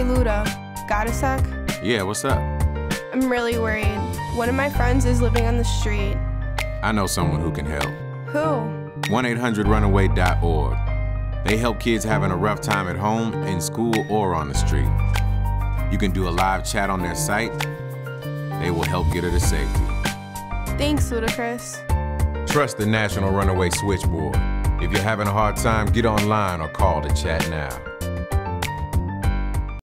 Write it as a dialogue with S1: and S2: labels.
S1: Hey Luda, got a sec?
S2: Yeah, what's up?
S1: I'm really worried. One of my friends is living on the street.
S2: I know someone who can help.
S1: Who?
S2: 1 800 runaway.org. They help kids having a rough time at home, in school, or on the street. You can do a live chat on their site. They will help get her to safety.
S1: Thanks, Ludacris.
S2: Trust the National Runaway Switchboard. If you're having a hard time, get online or call to chat now.